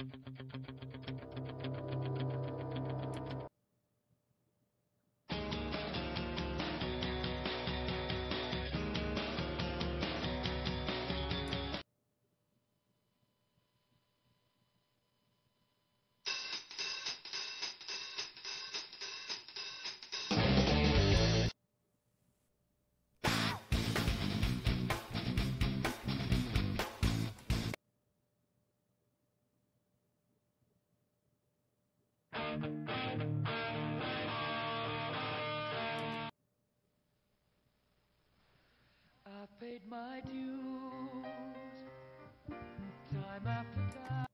I paid my dues time after time.